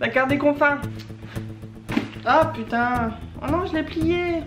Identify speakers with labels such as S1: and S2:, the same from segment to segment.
S1: La carte des confins. Ah putain. Oh non, je l'ai plié.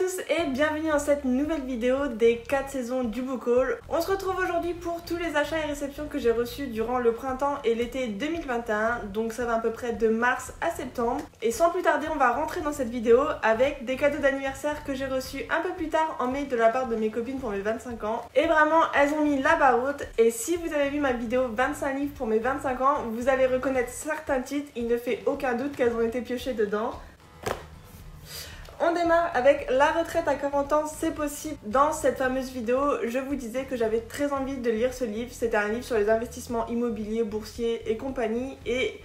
S1: Tous et bienvenue dans cette nouvelle vidéo des 4 saisons du Book Haul. On se retrouve aujourd'hui pour tous les achats et réceptions que j'ai reçus durant le printemps et l'été 2021. Donc ça va à peu près de mars à septembre. Et sans plus tarder, on va rentrer dans cette vidéo avec des cadeaux d'anniversaire que j'ai reçus un peu plus tard en mai de la part de mes copines pour mes 25 ans. Et vraiment, elles ont mis la barre haute. Et si vous avez vu ma vidéo 25 livres pour mes 25 ans, vous allez reconnaître certains titres. Il ne fait aucun doute qu'elles ont été piochées dedans. On démarre avec la retraite à 40 ans, c'est possible. Dans cette fameuse vidéo, je vous disais que j'avais très envie de lire ce livre. C'était un livre sur les investissements immobiliers, boursiers et compagnie. Et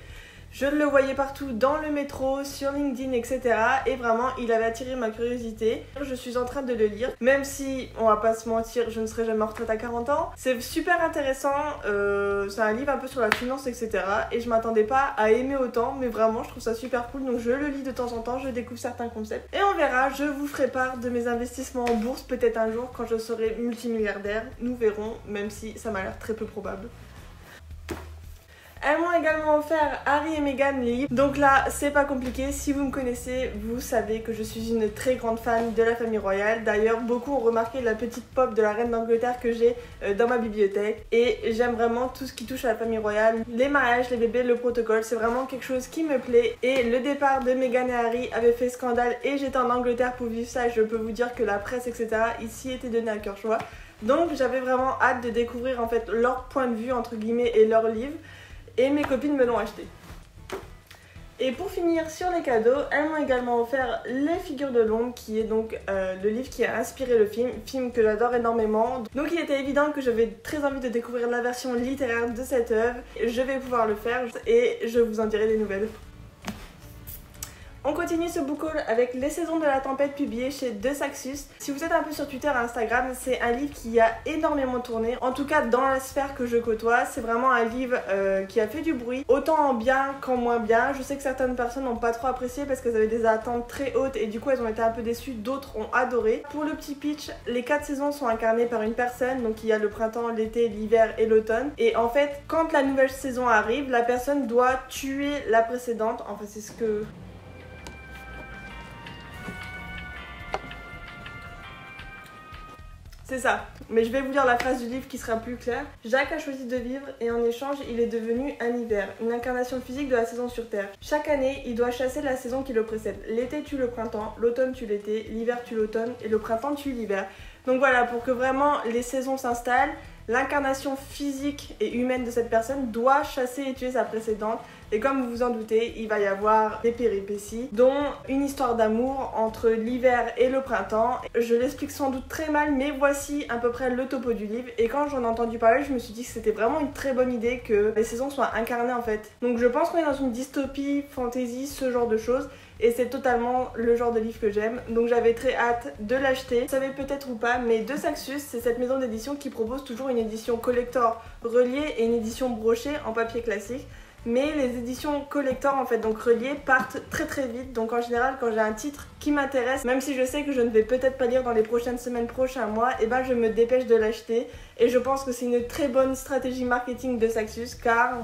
S1: je le voyais partout dans le métro, sur LinkedIn, etc. Et vraiment, il avait attiré ma curiosité. Je suis en train de le lire, même si, on va pas se mentir, je ne serai jamais en retraite à 40 ans. C'est super intéressant, euh, c'est un livre un peu sur la finance, etc. Et je m'attendais pas à aimer autant, mais vraiment, je trouve ça super cool. Donc je le lis de temps en temps, je découvre certains concepts. Et on verra, je vous ferai part de mes investissements en bourse peut-être un jour quand je serai multimilliardaire. Nous verrons, même si ça m'a l'air très peu probable. Elles m'ont également offert Harry et Meghan livre. Donc là, c'est pas compliqué. Si vous me connaissez, vous savez que je suis une très grande fan de la famille royale. D'ailleurs, beaucoup ont remarqué la petite pop de la reine d'Angleterre que j'ai euh, dans ma bibliothèque. Et j'aime vraiment tout ce qui touche à la famille royale. Les mariages, les bébés, le protocole, c'est vraiment quelque chose qui me plaît. Et le départ de Meghan et Harry avait fait scandale et j'étais en Angleterre pour vivre ça. Et je peux vous dire que la presse, etc., ici était donnée à cœur choix. Donc j'avais vraiment hâte de découvrir en fait leur point de vue entre guillemets et leur livre et mes copines me l'ont acheté. Et pour finir sur les cadeaux, elles m'ont également offert Les Figures de l'ombre, qui est donc euh, le livre qui a inspiré le film, film que j'adore énormément. Donc il était évident que j'avais très envie de découvrir la version littéraire de cette œuvre. Je vais pouvoir le faire et je vous en dirai des nouvelles. On continue ce book haul avec Les Saisons de la Tempête publié chez De Saxus. Si vous êtes un peu sur Twitter et Instagram, c'est un livre qui a énormément tourné. En tout cas, dans la sphère que je côtoie, c'est vraiment un livre euh, qui a fait du bruit, autant en bien qu'en moins bien. Je sais que certaines personnes n'ont pas trop apprécié parce qu'elles avaient des attentes très hautes et du coup elles ont été un peu déçues, d'autres ont adoré. Pour le petit pitch, les quatre saisons sont incarnées par une personne, donc il y a le printemps, l'été, l'hiver et l'automne. Et en fait, quand la nouvelle saison arrive, la personne doit tuer la précédente. Enfin, c'est ce que C'est ça. Mais je vais vous lire la phrase du livre qui sera plus claire. Jacques a choisi de vivre et en échange, il est devenu un hiver, une incarnation physique de la saison sur Terre. Chaque année, il doit chasser la saison qui le précède. L'été tue le printemps, l'automne tue l'été, l'hiver tue l'automne et le printemps tue l'hiver. Donc voilà, pour que vraiment les saisons s'installent, l'incarnation physique et humaine de cette personne doit chasser et tuer sa précédente. Et comme vous vous en doutez, il va y avoir des péripéties, dont une histoire d'amour entre l'hiver et le printemps. Je l'explique sans doute très mal, mais voici à peu près le topo du livre. Et quand j'en ai entendu parler, je me suis dit que c'était vraiment une très bonne idée que les saisons soient incarnées en fait. Donc je pense qu'on est dans une dystopie, fantasy, ce genre de choses et c'est totalement le genre de livre que j'aime. Donc j'avais très hâte de l'acheter. Vous savez peut-être ou pas, mais De Saxus, c'est cette maison d'édition qui propose toujours une édition collector reliée et une édition brochée en papier classique. Mais les éditions collector en fait, donc reliées, partent très très vite. Donc en général, quand j'ai un titre qui m'intéresse, même si je sais que je ne vais peut-être pas lire dans les prochaines semaines, prochains mois, et eh ben je me dépêche de l'acheter. Et je pense que c'est une très bonne stratégie marketing de Saxus car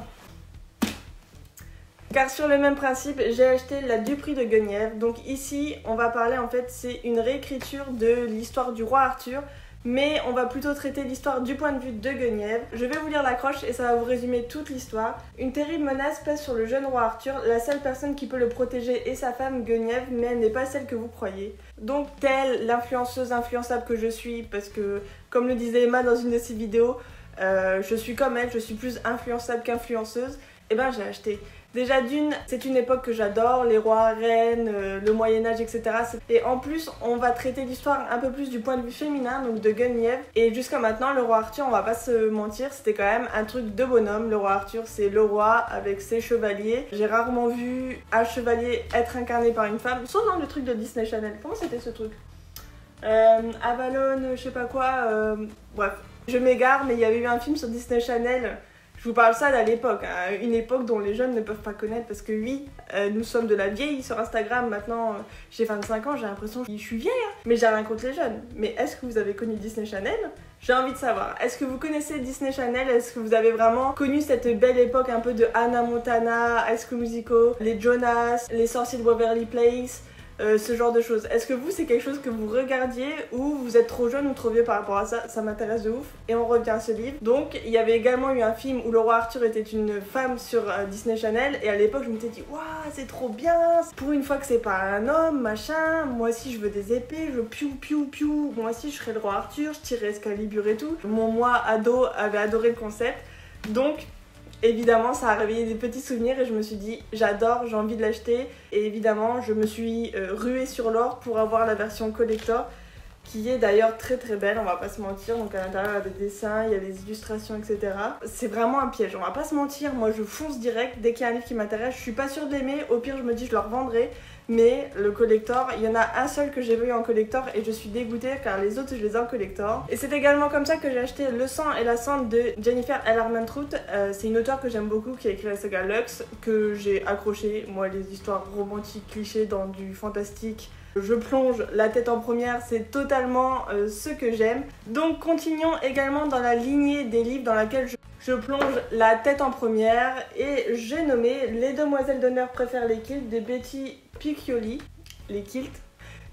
S1: car sur le même principe, j'ai acheté la Duprix de Guenièvre. Donc ici, on va parler en fait, c'est une réécriture de l'histoire du roi Arthur. Mais on va plutôt traiter l'histoire du point de vue de Guenièvre. Je vais vous lire l'accroche et ça va vous résumer toute l'histoire. Une terrible menace pèse sur le jeune roi Arthur. La seule personne qui peut le protéger est sa femme Guenièvre, mais elle n'est pas celle que vous croyez. Donc telle l'influenceuse influençable que je suis, parce que comme le disait Emma dans une de ses vidéos, euh, je suis comme elle, je suis plus influençable qu'influenceuse, et eh ben j'ai acheté. Déjà d'une, c'est une époque que j'adore, les rois, reines, euh, le Moyen Âge, etc. Et en plus, on va traiter l'histoire un peu plus du point de vue féminin, donc de Guenièvre. Et jusqu'à maintenant, le roi Arthur, on va pas se mentir, c'était quand même un truc de bonhomme. Le roi Arthur, c'est le roi avec ses chevaliers. J'ai rarement vu un chevalier être incarné par une femme, sauf dans le truc de Disney Channel. Comment c'était ce truc? Euh, Avalon, je sais pas quoi, euh, bref. Je m'égare, mais il y avait eu un film sur Disney Channel Je vous parle ça d'à l'époque, une époque dont les jeunes ne peuvent pas connaître parce que oui, euh, nous sommes de la vieille sur Instagram. Maintenant, euh, j'ai 25 ans, j'ai l'impression que je suis vieille, hein. mais j'ai rien contre les jeunes. Mais est-ce que vous avez connu Disney Channel? J'ai envie de savoir, est-ce que vous connaissez Disney Channel? Est-ce que vous avez vraiment connu cette belle époque un peu de Hannah Montana, High School Musical, les Jonas, les sorciers de Waverly Place? Euh, ce genre de choses. Est-ce que vous, c'est quelque chose que vous regardiez ou vous êtes trop jeune ou trop vieux par rapport à ça? Ça m'intéresse de ouf. Et on revient à ce livre. Donc, il y avait également eu un film où le roi Arthur était une femme sur euh, Disney Channel. Et à l'époque, je m'étais dit, waouh, c'est trop bien. Pour une fois que c'est pas un homme, machin. Moi aussi, je veux des épées. Je veux piou, piou, piou. Moi aussi, je serais le roi Arthur. Je tirerais Excalibur et tout. Mon moi, ado, avait adoré le concept. Donc, évidemment, ça a réveillé des petits souvenirs et je me suis dit, j'adore, j'ai envie de l'acheter. Et évidemment, je me suis euh, ruée sur l'or pour avoir la version collector, qui est d'ailleurs très très belle, on va pas se mentir. Donc à l'intérieur, il y a des dessins, il y a des illustrations, etc. C'est vraiment un piège, on va pas se mentir. Moi, je fonce direct dès qu'il y a un livre qui m'intéresse. Je suis pas sûre de l'aimer, au pire, je me dis, je le revendrai mais le collector, il y en a un seul que j'ai vu en collector et je suis dégoûtée car les autres je les ai en collector. Et c'est également comme ça que j'ai acheté Le sang et la cendre de Jennifer L. Armentrout. Euh, c'est une auteure que j'aime beaucoup qui a écrit la saga Lux, que j'ai accroché. Moi, les histoires romantiques clichés dans du fantastique. Je plonge la tête en première, c'est totalement euh, ce que j'aime. Donc continuons également dans la lignée des livres dans laquelle je plonge la tête en première et j'ai nommé Les demoiselles d'honneur préfèrent les kilts de Betty Piccioli. Les kilts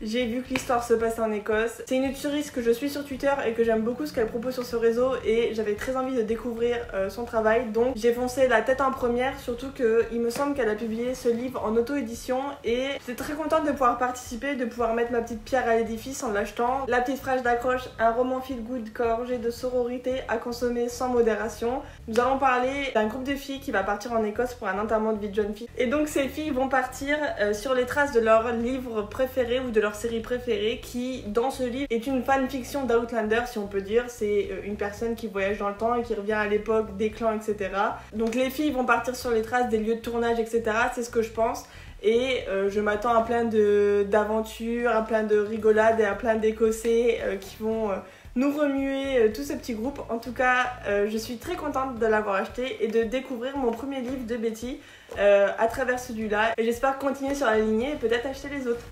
S1: j'ai vu que l'histoire se passe en Écosse. C'est une touriste que je suis sur Twitter et que j'aime beaucoup ce qu'elle propose sur ce réseau et j'avais très envie de découvrir euh, son travail. Donc j'ai foncé la tête en première, surtout qu'il me semble qu'elle a publié ce livre en auto-édition et j'étais très contente de pouvoir participer, de pouvoir mettre ma petite pierre à l'édifice en l'achetant. La petite phrase d'accroche, un roman feel good gorgé de sororité à consommer sans modération. Nous allons parler d'un groupe de filles qui va partir en Écosse pour un enterrement de vie de jeune fille. Et donc ces filles vont partir euh, sur les traces de leur livre préféré ou de leur série préférée qui, dans ce livre, est une fanfiction d'Outlander, si on peut dire. C'est euh, une personne qui voyage dans le temps et qui revient à l'époque des clans, etc. Donc les filles vont partir sur les traces des lieux de tournage, etc. C'est ce que je pense. Et euh, je m'attends à plein d'aventures, à plein de rigolades et à plein d'écossais euh, qui vont nous remuer tout ce petit groupe. En tout cas, je suis très contente de l'avoir acheté et de découvrir mon premier livre de Betty à travers celui-là. Et j'espère continuer sur la lignée et peut-être acheter les autres.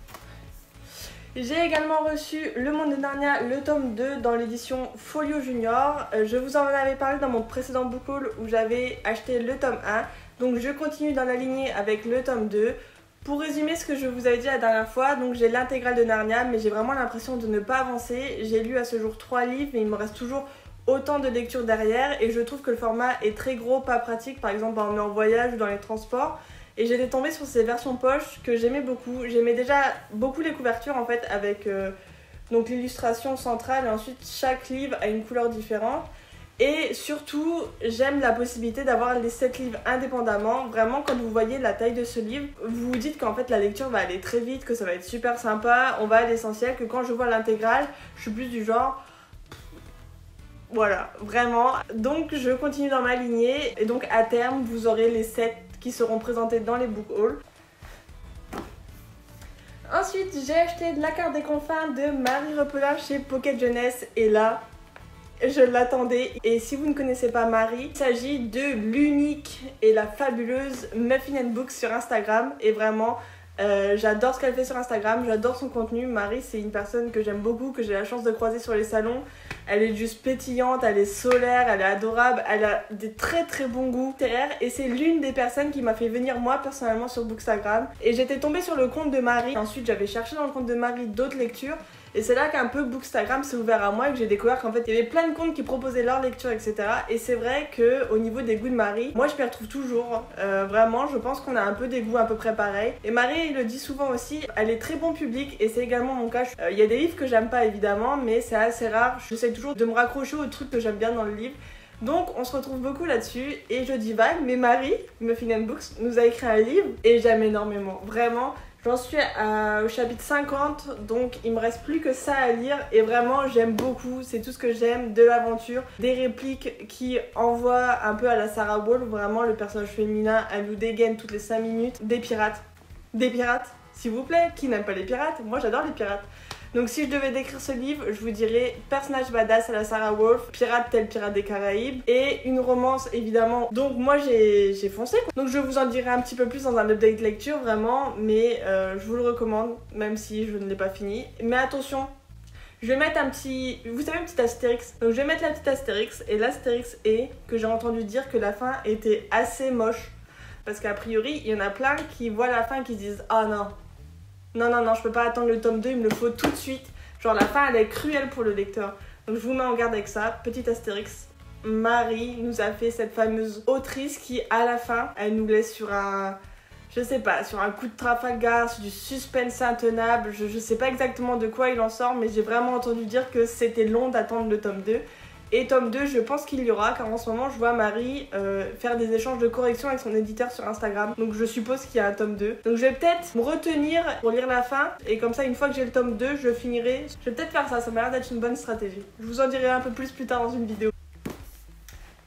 S1: J'ai également reçu Le Monde de Narnia, le tome 2 dans l'édition Folio Junior. Euh, je vous en avais parlé dans mon précédent book haul où j'avais acheté le tome 1. Donc je continue dans la lignée avec le tome 2. Pour résumer ce que je vous avais dit la dernière fois, donc j'ai l'intégrale de Narnia mais j'ai vraiment l'impression de ne pas avancer. J'ai lu à ce jour 3 livres mais il me reste toujours autant de lectures derrière et je trouve que le format est très gros, pas pratique par exemple en voyage ou dans les transports. Et j'étais tombée sur ces versions poche que j'aimais beaucoup. J'aimais déjà beaucoup les couvertures en fait avec euh, l'illustration centrale et ensuite chaque livre a une couleur différente. Et surtout, j'aime la possibilité d'avoir les 7 livres indépendamment. Vraiment, quand vous voyez la taille de ce livre, vous vous dites qu'en fait la lecture va aller très vite, que ça va être super sympa, on va à l'essentiel, que quand je vois l'intégrale, je suis plus du genre voilà, vraiment. Donc je continue dans ma lignée et donc à terme vous aurez les 7 qui seront présentés dans les book hauls. Ensuite, j'ai acheté la carte des confins de Marie Repelin chez Pocket Jeunesse et là, je l'attendais. Et si vous ne connaissez pas Marie, il s'agit de l'unique et la fabuleuse Muffin Books sur Instagram et vraiment euh, j'adore ce qu'elle fait sur Instagram, j'adore son contenu. Marie, c'est une personne que j'aime beaucoup, que j'ai la chance de croiser sur les salons. Elle est juste pétillante, elle est solaire, elle est adorable, elle a des très très bons goûts littéraires et c'est l'une des personnes qui m'a fait venir moi personnellement sur Bookstagram. Et j'étais tombée sur le compte de Marie. Ensuite, j'avais cherché dans le compte de Marie d'autres lectures et c'est là qu'un peu Bookstagram s'est ouvert à moi et que j'ai découvert qu'en fait il y avait plein de comptes qui proposaient leur lecture, etc. Et c'est vrai que au niveau des goûts de Marie, moi je m'y retrouve toujours. Euh, vraiment, je pense qu'on a un peu des goûts à peu près pareils. Et Marie, le dit souvent aussi, elle est très bon public et c'est également mon cas. Euh, il y a des livres que j'aime pas évidemment, mais c'est assez rare. J'essaie toujours de me raccrocher aux trucs que j'aime bien dans le livre. Donc on se retrouve beaucoup là-dessus et je dis vague, mais Marie, Muffin Books, nous a écrit un livre et j'aime énormément. Vraiment, J'en suis au chapitre 50, donc il me reste plus que ça à lire. Et vraiment j'aime beaucoup, c'est tout ce que j'aime de l'aventure, des répliques qui envoient un peu à la Sarah Wall, vraiment le personnage féminin, elle nous dégaine toutes les 5 minutes, des pirates, des pirates, s'il vous plaît, qui n'aime pas les pirates? Moi j'adore les pirates. Donc si je devais décrire ce livre, je vous dirais personnage badass à la Sarah Wolf, pirate tel pirate des Caraïbes et une romance évidemment. Donc moi j'ai foncé. Donc je vous en dirai un petit peu plus dans un update lecture vraiment, mais euh, je vous le recommande même si je ne l'ai pas fini. Mais attention, je vais mettre un petit, vous savez, un petit astérix. Donc je vais mettre la petite astérix et l'astérix est que j'ai entendu dire que la fin était assez moche. Parce qu'a priori, il y en a plein qui voient la fin et qui se disent Ah non, non, non, non, je peux pas attendre le tome 2, il me le faut tout de suite. Genre la fin, elle est cruelle pour le lecteur. Donc je vous mets en garde avec ça. Petit astérix. Marie nous a fait cette fameuse autrice qui, à la fin, elle nous laisse sur un. Je sais pas, sur un coup de Trafalgar, sur du suspense intenable. Je, je sais pas exactement de quoi il en sort, mais j'ai vraiment entendu dire que c'était long d'attendre le tome 2. Et tome 2, je pense qu'il y aura, car en ce moment, je vois Marie euh, faire des échanges de correction avec son éditeur sur Instagram. Donc je suppose qu'il y a un tome 2. Donc je vais peut-être me retenir pour lire la fin. Et comme ça, une fois que j'ai le tome 2, je finirai. Je vais peut-être faire ça, ça m'a l'air d'être une bonne stratégie. Je vous en dirai un peu plus plus tard dans une vidéo.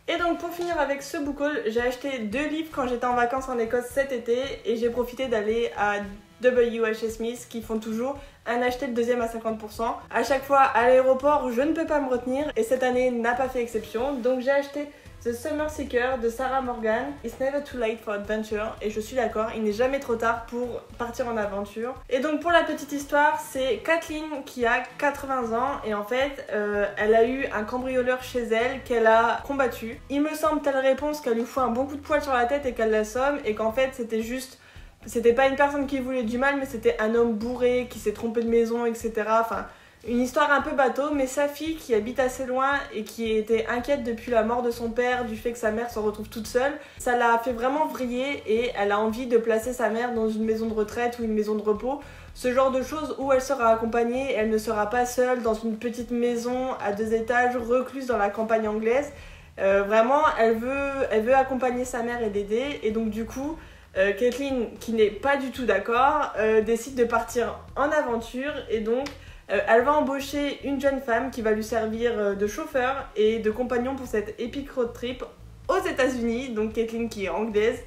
S1: Et donc pour finir avec ce book haul, j'ai acheté deux livres quand j'étais en vacances en Écosse cet été et j'ai profité d'aller à WH Smith qui font toujours un acheté le deuxième à 50%. À chaque fois à l'aéroport, je ne peux pas me retenir et cette année n'a pas fait exception. Donc j'ai acheté The Summer Seeker de Sarah Morgan. It's never too late for adventure. Et je suis d'accord, il n'est jamais trop tard pour partir en aventure. Et donc pour la petite histoire, c'est Kathleen qui a 80 ans et en fait, euh, elle a eu un cambrioleur chez elle qu'elle a combattu. Il me semble telle réponse qu'elle lui fout un bon coup de poing sur la tête et qu'elle l'assomme et qu'en fait c'était juste c'était pas une personne qui voulait du mal, mais c'était un homme bourré qui s'est trompé de maison, etc. Enfin, une histoire un peu bateau, mais sa fille qui habite assez loin et qui était inquiète depuis la mort de son père, du fait que sa mère se retrouve toute seule, ça l'a fait vraiment vriller et elle a envie de placer sa mère dans une maison de retraite ou une maison de repos. Ce genre de choses où elle sera accompagnée, elle ne sera pas seule dans une petite maison à deux étages, recluse dans la campagne anglaise. Euh, vraiment, elle veut, elle veut accompagner sa mère et l'aider, et donc du coup, euh, Kathleen, qui n'est pas du tout d'accord, euh, décide de partir en aventure et donc euh, elle va embaucher une jeune femme qui va lui servir de chauffeur et de compagnon pour cette épique road trip aux États-Unis. Donc Kathleen qui est anglaise.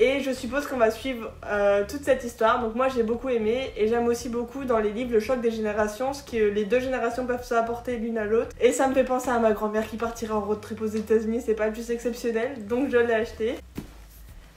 S1: Et je suppose qu'on va suivre toute cette histoire. Donc moi j'ai beaucoup aimé et j'aime aussi beaucoup dans les livres le choc des générations, ce que les deux générations peuvent s'apporter l'une à l'autre. Et ça me fait penser à ma grand-mère qui partira en road trip aux États-Unis, c'est pas juste exceptionnel. Donc je l'ai acheté.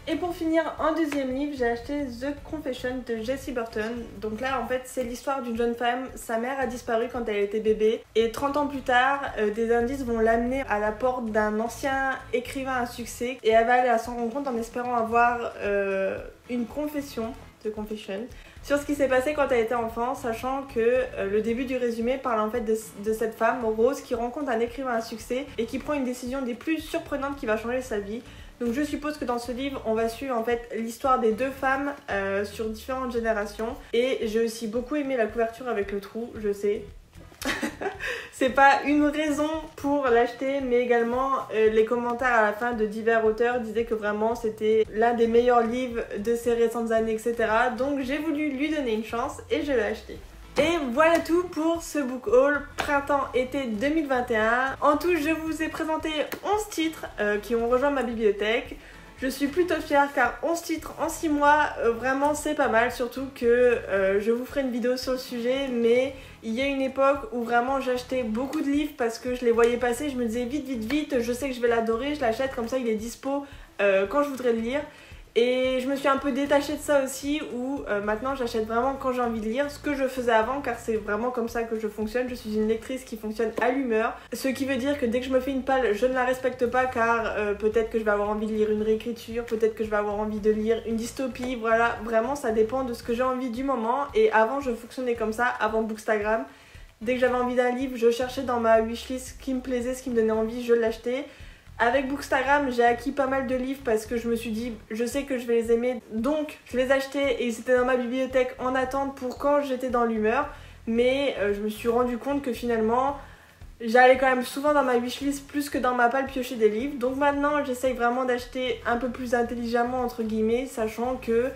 S1: Et pour finir, en deuxième livre, j'ai acheté The Confession de Jessie Burton. Donc là, en fait, c'est l'histoire d'une jeune femme. Sa mère a disparu quand elle était bébé. Et 30 ans plus tard, euh, des indices vont l'amener à la porte d'un ancien écrivain à succès. Et elle va aller à son rencontre en espérant avoir euh, une confession, The Confession, sur ce qui s'est passé quand elle était enfant, sachant que euh, le début du résumé parle en fait de, cette femme, Rose, qui rencontre un écrivain à succès et qui prend une décision des plus surprenantes qui va changer sa vie. Donc je suppose que dans ce livre, on va suivre en fait l'histoire des deux femmes euh, sur différentes générations. Et j'ai aussi beaucoup aimé la couverture avec le trou, je sais. c'est pas une raison pour l'acheter, mais également euh, les commentaires à la fin de divers auteurs disaient que vraiment c'était l'un des meilleurs livres de ces récentes années, etc. Donc j'ai voulu lui donner une chance et je l'ai acheté. Et voilà tout pour ce book haul printemps-été 2021. En tout, je vous ai présenté 11 titres euh, qui ont rejoint ma bibliothèque. Je suis plutôt fière car 11 titres en 6 mois, euh, vraiment c'est pas mal, surtout que euh, je vous ferai une vidéo sur le sujet, mais il y a une époque où vraiment j'achetais beaucoup de livres parce que je les voyais passer, je me disais vite, vite, vite, je sais que je vais l'adorer, je l'achète, comme ça il est dispo quand je voudrais le lire. Et je me suis un peu détachée de ça aussi, où euh, maintenant j'achète vraiment quand j'ai envie de lire, ce que je faisais avant, car c'est vraiment comme ça que je fonctionne. Je suis une lectrice qui fonctionne à l'humeur, ce qui veut dire que dès que je me fais une palle, je ne la respecte pas, car euh, peut-être que je vais avoir envie de lire une réécriture, peut-être que je vais avoir envie de lire une dystopie, voilà, vraiment ça dépend de ce que j'ai envie du moment. Et avant, je fonctionnais comme ça, avant Bookstagram. Dès que j'avais envie d'un livre, je cherchais dans ma wishlist ce qui me plaisait, ce qui me donnait envie, je l'achetais. Avec Bookstagram, j'ai acquis pas mal de livres parce que je me suis dit, je sais que je vais les aimer, donc je les achetais et c'était dans ma bibliothèque en attente pour quand j'étais dans l'humeur. Mais euh, je me suis rendu compte que finalement, j'allais quand même souvent dans ma wishlist plus que dans ma palle piocher des livres. Donc maintenant, j'essaye vraiment d'acheter un peu plus intelligemment, entre guillemets, sachant que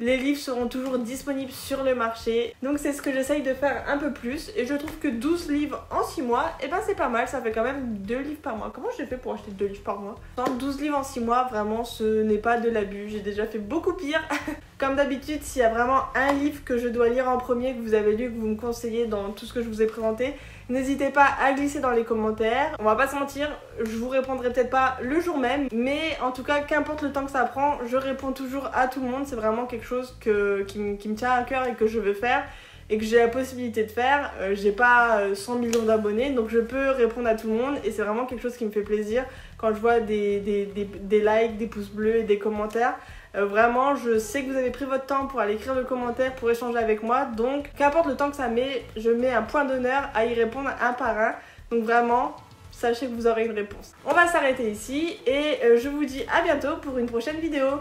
S1: les livres seront toujours disponibles sur le marché. Donc c'est ce que j'essaye de faire un peu plus. Et je trouve que 12 livres en 6 mois, et eh ben c'est pas mal. Ça fait quand même 2 livres par mois. Comment j'ai fait pour acheter 2 livres par mois? 12 livres en 6 mois, vraiment ce n'est pas de l'abus. J'ai déjà fait beaucoup pire. Comme d'habitude, s'il y a vraiment un livre que je dois lire en premier, que vous avez lu, que vous me conseillez dans tout ce que je vous ai présenté, n'hésitez pas à glisser dans les commentaires. On va pas se mentir, je vous répondrai peut-être pas le jour même, mais en tout cas, qu'importe le temps que ça prend, je réponds toujours à tout le monde. C'est vraiment quelque chose que, qui, me tient à cœur et que je veux faire et que j'ai la possibilité de faire. Euh, j'ai pas 100 euh, millions d'abonnés, donc je peux répondre à tout le monde et c'est vraiment quelque chose qui me fait plaisir quand je vois des, des, des, des likes, des pouces bleus et des commentaires. Euh, vraiment, je sais que vous avez pris votre temps pour aller écrire le commentaire, pour échanger avec moi. Donc, qu'importe le temps que ça met, je mets un point d'honneur à y répondre un par un. Donc vraiment, sachez que vous aurez une réponse. On va s'arrêter ici et je vous dis à bientôt pour une prochaine vidéo.